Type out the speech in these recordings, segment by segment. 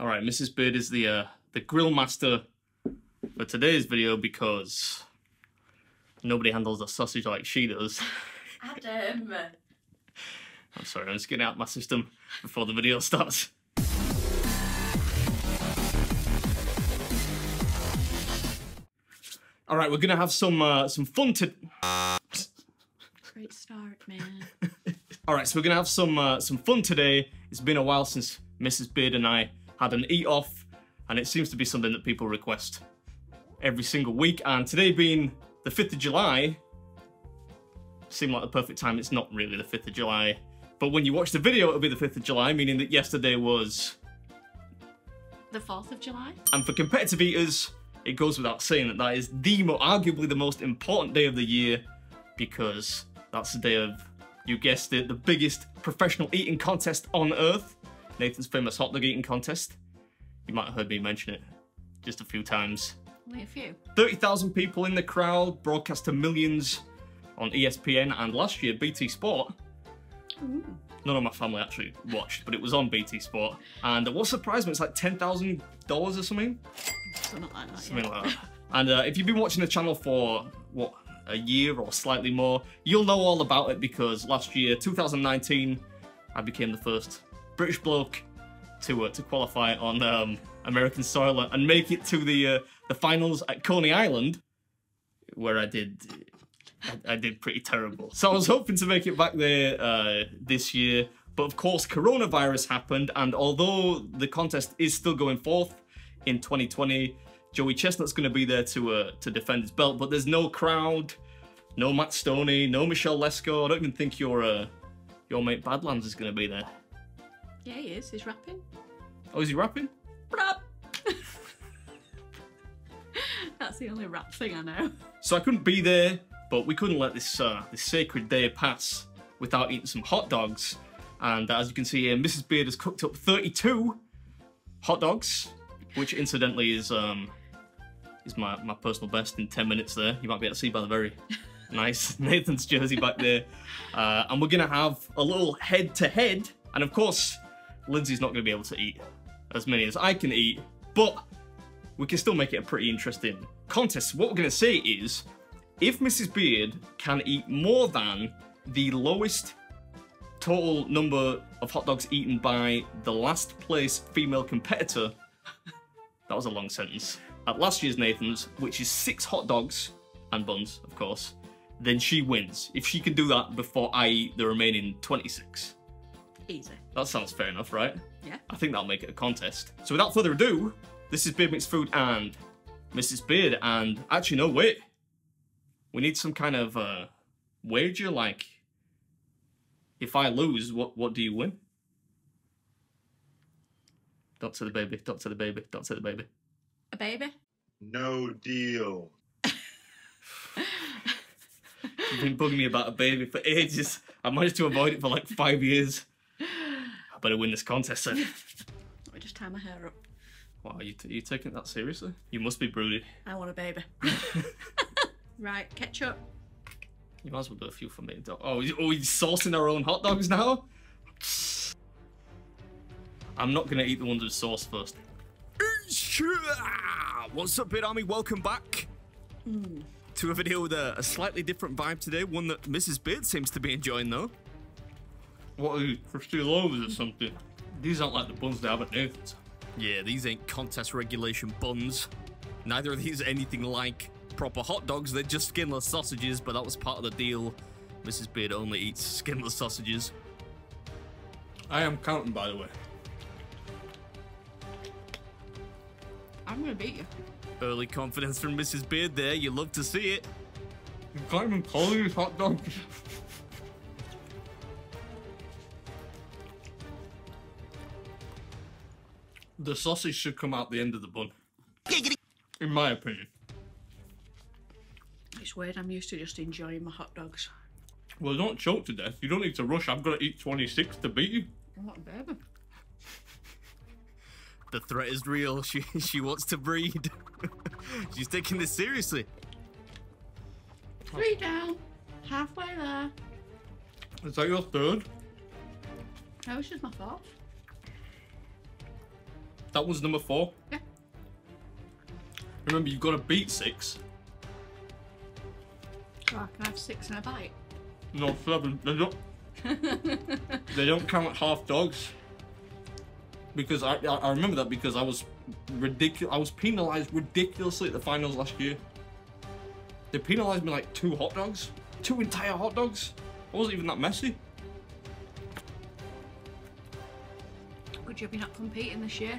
All right, Mrs. Beard is the uh, the grill master for today's video because nobody handles a sausage like she does. Adam. I'm sorry, I'm just getting out my system before the video starts. All right, we're gonna have some uh, some fun to. Great start, man. All right, so we're gonna have some uh, some fun today. It's been a while since Mrs. Beard and I had an eat off, and it seems to be something that people request every single week. And today being the 5th of July, seemed like the perfect time. It's not really the 5th of July, but when you watch the video, it'll be the 5th of July, meaning that yesterday was. The 4th of July? And for competitive eaters, it goes without saying that that is the arguably the most important day of the year because that's the day of, you guessed it, the biggest professional eating contest on earth, Nathan's famous hot dog eating contest. You might have heard me mention it just a few times. Only a few. 30,000 people in the crowd, broadcast to millions on ESPN, and last year BT Sport. Ooh. None of my family actually watched, but it was on BT Sport. And what surprised me, it's like $10,000 or something. Something like that. Something yeah. like that. And uh, if you've been watching the channel for, what, a year or slightly more, you'll know all about it because last year, 2019, I became the first British bloke to uh, to qualify on um, American soil and make it to the uh, the finals at Coney Island, where I did I, I did pretty terrible. So I was hoping to make it back there uh, this year, but of course coronavirus happened, and although the contest is still going forth in 2020, Joey Chestnut's going to be there to uh, to defend his belt, but there's no crowd, no Matt Stonie, no Michelle Lesco. I don't even think your uh, your mate Badlands is going to be there. Yeah, he is. He's rapping. Oh, is he rapping? Rap! That's the only rap thing I know. So I couldn't be there, but we couldn't let this uh, this sacred day pass without eating some hot dogs. And as you can see here, Mrs. Beard has cooked up 32 hot dogs, which incidentally is um is my, my personal best in 10 minutes there. You might be able to see by the very nice Nathan's jersey back there. Uh, and we're gonna have a little head to head. And of course, Lindsay's not gonna be able to eat as many as I can eat, but we can still make it a pretty interesting contest. What we're going to say is, if Mrs. Beard can eat more than the lowest total number of hot dogs eaten by the last place female competitor, that was a long sentence, at last year's Nathan's, which is six hot dogs and buns, of course, then she wins. If she can do that before I eat the remaining 26. Easy. That sounds fair enough, right? Yeah. I think that'll make it a contest. So without further ado, this is Beard Meats Food and Mrs. Beard, and actually, no, wait. We need some kind of uh, wager, like, if I lose, what, what do you win? Dot to the baby, dot to the baby, dot to the baby. A baby? No deal. You've been bugging me about a baby for ages. I managed to avoid it for like five years. I better win this contest then. Let me just tie my hair up. Wow, you, t- you taking that seriously? You must be broody. I want a baby. right, ketchup. You might as well do a few for me. Don't- Oh, we- oh, we're sourcing our own hot dogs now? I'm not gonna eat the ones with sauce first. What's up, Bit Army? Welcome back hmm. to a video with a, a slightly different vibe today. One that Mrs. Beard seems to be enjoying, though. What are you, Christy Loaves or something? These aren't like the buns they have at Nathan's. Yeah, these ain't contest regulation buns. Neither of these anything like proper hot dogs. They're just skinless sausages, but that was part of the deal. Mrs. Beard only eats skinless sausages. I am counting, by the way. I'm gonna beat you. Early confidence from Mrs. Beard there. You love to see it. You can't even call these hot dogs. the sausage should come out the end of the bun. In my opinion. It's weird, I'm used to just enjoying my hot dogs. Well, don't choke to death. You don't need to rush. I've got to eat 26 to beat you. I'm not a baby. The threat is real. She she wants to breed. She's taking this seriously. Three down. Halfway there. Is that your third? No, it's just my fourth. That was number four. Yeah. Remember, you've got to beat six. So I can have six and a bite. No, seven. They don't. they don't count half dogs. Because I, I I remember that because I was ridiculous. I was penalised ridiculously at the finals last year. They penalised me like two hot dogs, two entire hot dogs. I wasn't even that messy. Good job you're not competing this year.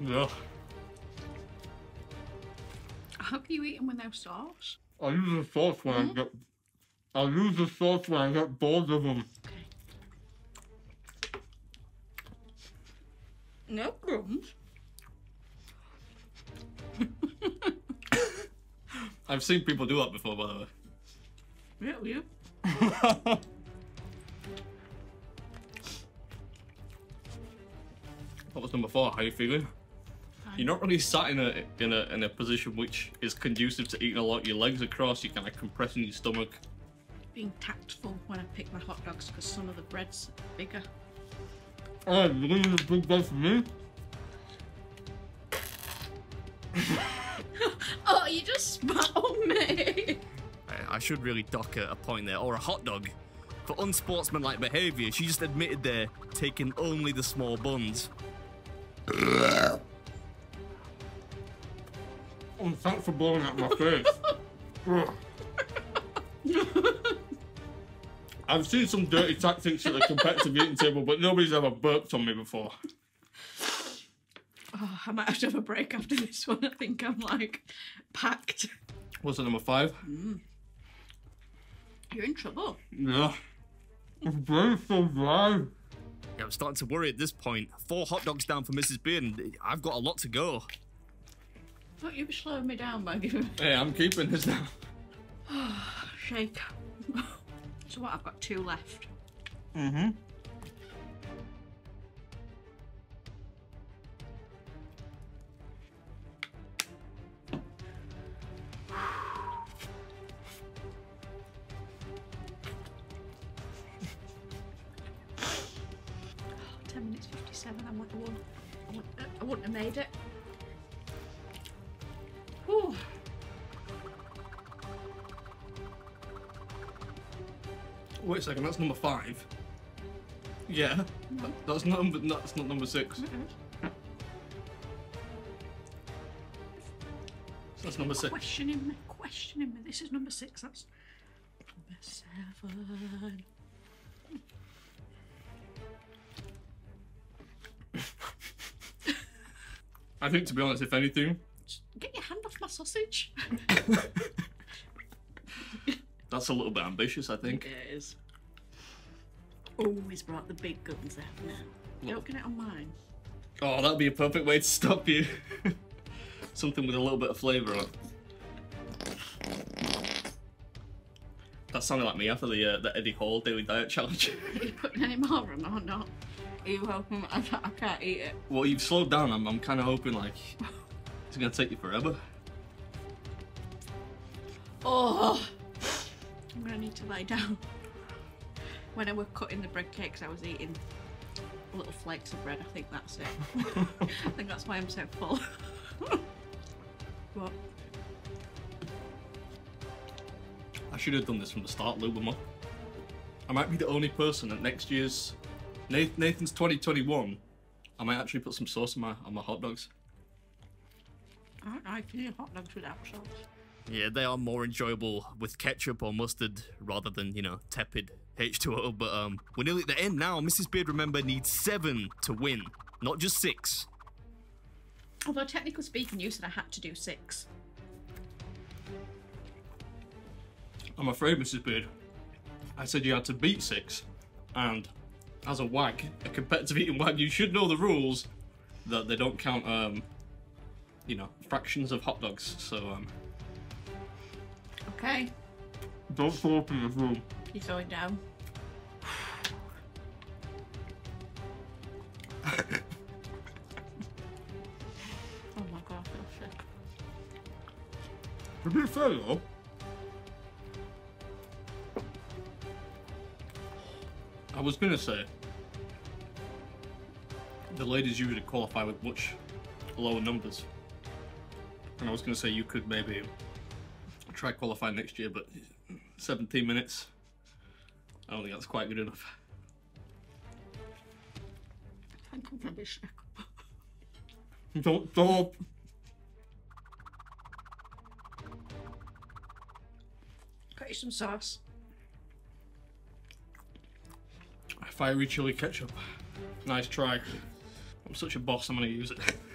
Yeah. How can you eat them with no sauce? I use the sauce when I hmm? get. I use the sauce when I get bored of them. No crumbs. I've seen people do that before, by the way. Yeah, you. That was number four. How you feeling? You're not really sat in a in a in a position which is conducive to eating a lot. Your legs are crossed. You're kind of compressing your stomach. Being tactful when I pick my hot dogs because some of the bread's bigger. Oh, you're gonna a big bag for me? Oh, you just spat on me. I should really dock a, a point there, or a hot dog. For unsportsmanlike behaviour, she just admitted they're taking only the small buns. Oh, thanks for blowing at my face. Ugh. I've seen some dirty tactics at the competitive eating table, but nobody's ever burped on me before. Oh, I might have to have a break after this one. I think I'm like packed. What's the number five? Hmm. You're in trouble. Yeah. My brain's so dry. Yeah, I'm starting to worry at this point. Four hot dogs down for Mrs. Beard, and I've got a lot to go. Don't you be slowing me down by giving me Hey, I'm keeping this now. shake. so what? I've got two left. Mm-hmm. Ten minutes fifty-seven. I wouldn't, I wouldn't, I wouldn't, I wouldn't have made it. Wait a second, that's number five. Yeah, that- that's number. That's not number six. Mm-hmm. That's number six. Questioning me, questioning me. This is number six. That's number seven. I think, to be honest, if anything, Just get your hand off my sausage. that's a little bit ambitious. I think. It is. Always brought the big guns out now. Don't get it on mine. Oh, that'd be a perfect way to stop you. Something with a little bit of flavour on. It. That sounded like me after the uh, the Eddie Hall Daily Diet Challenge. Are you putting any more on or not? Are you hoping I can't, I can't eat it? well, you've slowed down. I'm, I'm kind of hoping like it's gonna take you forever. Oh, I'm gonna need to lie down. When I was cutting the bread cakes, I was eating little flakes of bread. I think that's it. I think that's why I'm so full. what? I should have done this from the start, Lubama. I might be the only person at next year's Nathan's 2021. I might actually put some sauce on my on my hot dogs. I don't know. I can eat hot dogs without sauce. Yeah, they are more enjoyable with ketchup or mustard rather than, you know, tepid H2O. But um, we're nearly at the end now. Mrs. Beard, remember, needs seven to win, not just six. Although technically speaking, you said I had to do six. I'm afraid, Mrs. Beard. I said you had to beat six, and as a wag, a competitive eating wag, you should know the rules that they don't count, um, you know, fractions of hot dogs. So um, Okay, don't throw up in this room. You're going down. oh my god, I feel sick. To be fair though, I was gonna say the ladies usually qualify with much lower numbers. And I was going to say you could maybe try qualify next year, but 17 minutes, I don't think that's quite good enough. I think I'm gonna be sick. Don't stop. Got you some sauce. Fiery chili ketchup. Nice try. I'm such a boss, I'm going to use it.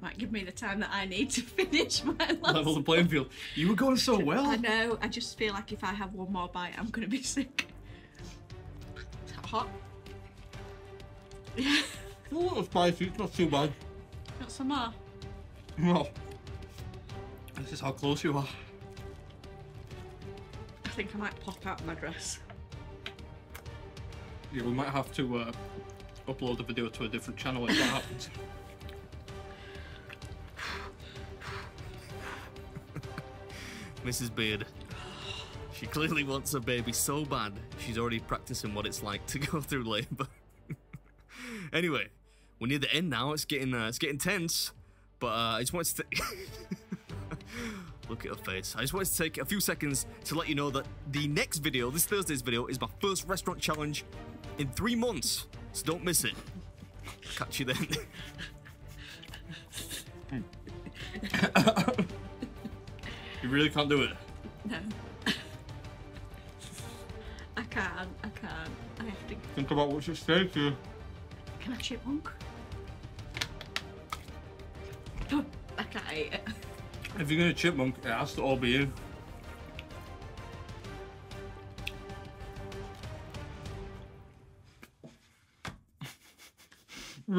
Right, might give me the time that I need to finish my last. Level the playing field. You were going so well. I know. I just feel like if I have one more bite, I'm gonna be sick. Is that hot? Yeah. A little spicy, it's not too bad. Got some more. No. This is how close you are. I think I might pop out my dress. Yeah, we might have to uh, upload the video to a different channel if that happens. Mrs. Beard. She clearly wants a baby so bad, she's already practicing what it's like to go through labour. anyway, we're near the end now. It's getting uh, it's getting tense, but uh, I just wanted to. Look at her face. I just wanted to take a few seconds to let you know that the next video, this Thursday's video, is my first restaurant challenge in three months. So don't miss it. Catch you then. You really can't do it. No. I can't. I can't. I have to. Think about what's at stake here. Can I chipmunk? I can't eat it. If you're gonna chipmunk, it has to all be in.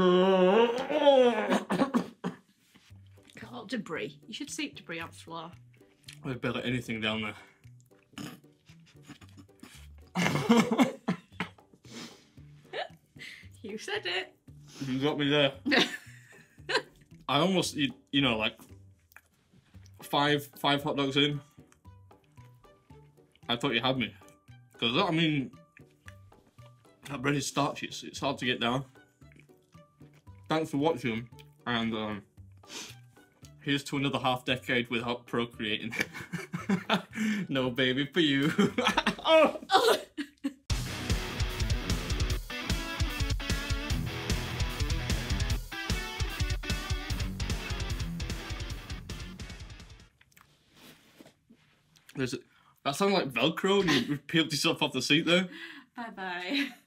All debris. You should see debris on the floor. I'd bet anything down there. You said it. You got me there. I almost, you, you know, like five five hot dogs in. I thought you had me, because I mean, that bread is starchy. It's, it's hard to get down. Thanks for watching, and um, here's to another half decade without procreating. no baby for you. oh! There's a, that sounded like Velcro and you peeled yourself off the seat there. Bye bye.